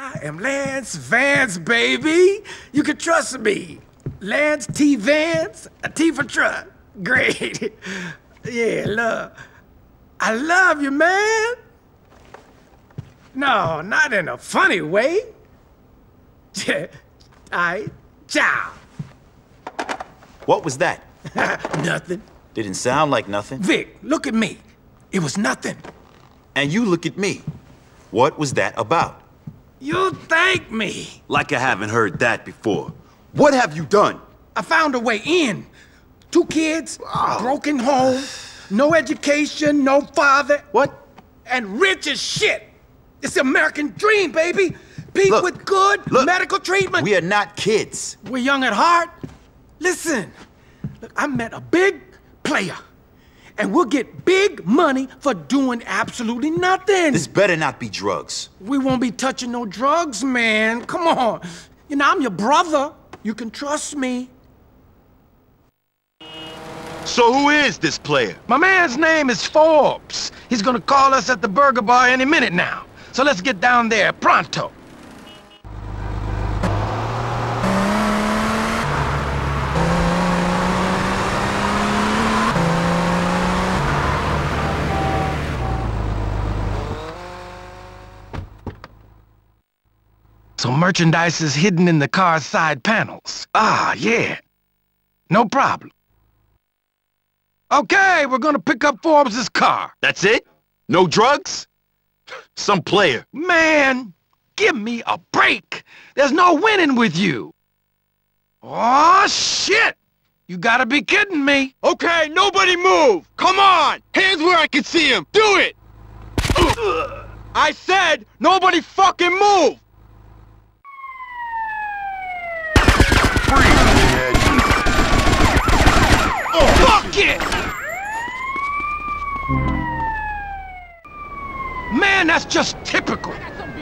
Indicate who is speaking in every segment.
Speaker 1: I am Lance Vance, baby. You can trust me. Lance T. Vance, a T for truck. Great. yeah, love. I love you, man. No, not in a funny way. I ciao.
Speaker 2: What was that?
Speaker 1: nothing.
Speaker 2: Didn't sound like nothing.
Speaker 1: Vic, look at me. It was nothing.
Speaker 2: And you look at me. What was that about?
Speaker 1: You thank me.
Speaker 3: Like I haven't heard that before. What have you done?
Speaker 1: I found a way in. Two kids, broken home, no education, no father.
Speaker 2: What?
Speaker 1: And rich as shit. It's the American dream, baby. People
Speaker 2: Look,
Speaker 1: with good
Speaker 2: look,
Speaker 1: medical treatment.
Speaker 2: We are not kids.
Speaker 1: We're young at heart. Listen, look, I met a big player. And we'll get big money for doing absolutely nothing.
Speaker 2: This better not be drugs.
Speaker 1: We won't be touching no drugs, man. Come on. You know, I'm your brother. You can trust me.
Speaker 3: So who is this player?
Speaker 1: My man's name is Forbes. He's gonna call us at the burger bar any minute now. So let's get down there pronto. So merchandise is hidden in the car's side panels. Ah, yeah. No problem. Okay, we're gonna pick up Forbes's car.
Speaker 3: That's it? No drugs? Some player.
Speaker 1: Man, give me a break. There's no winning with you. Oh, shit! You gotta be kidding me.
Speaker 3: Okay, nobody move! Come on! Hands where I can see him! Do it! I said, nobody fucking move!
Speaker 1: Oh, fuck it! Man, that's just typical.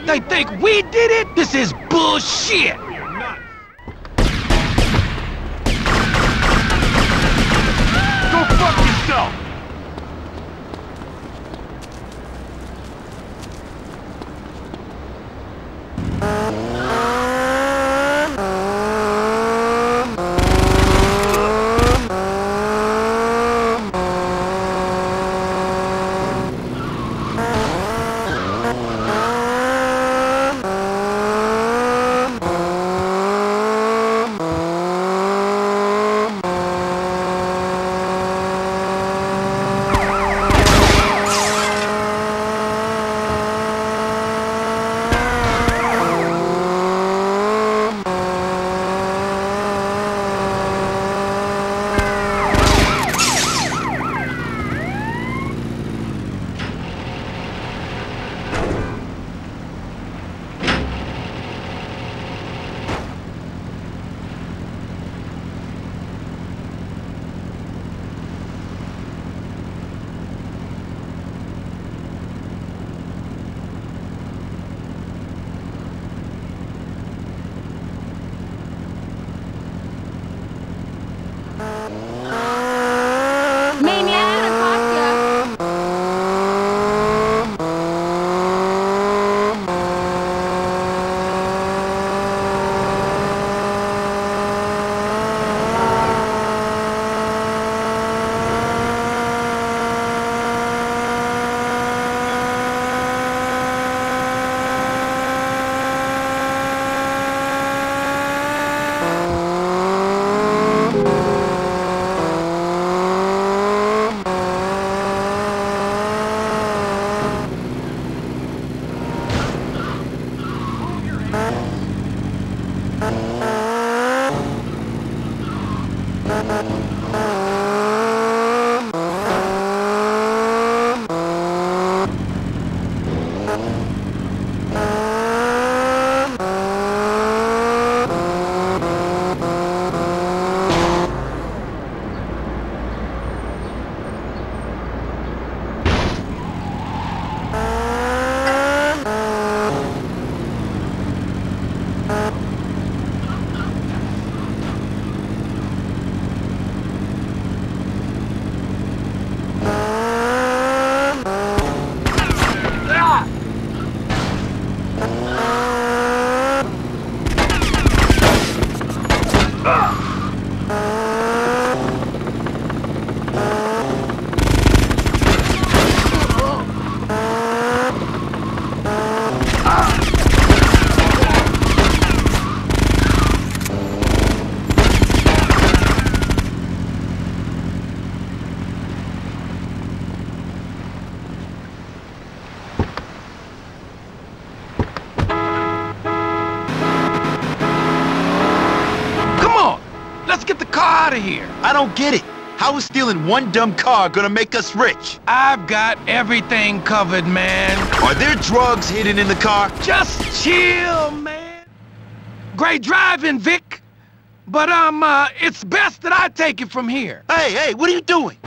Speaker 1: They think we did it? This is bullshit.
Speaker 3: Go fuck yourself!
Speaker 2: I don't get it. How is stealing one dumb car gonna make us rich?
Speaker 1: I've got everything covered, man.
Speaker 2: Are there drugs hidden in the car?
Speaker 1: Just chill, man. Great driving, Vic. But, um, uh, it's best that I take it from here.
Speaker 2: Hey, hey, what are you doing?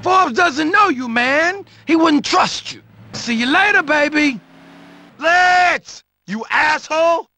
Speaker 1: Forbes doesn't know you, man. He wouldn't trust you. See you later, baby.
Speaker 3: Let's! You asshole!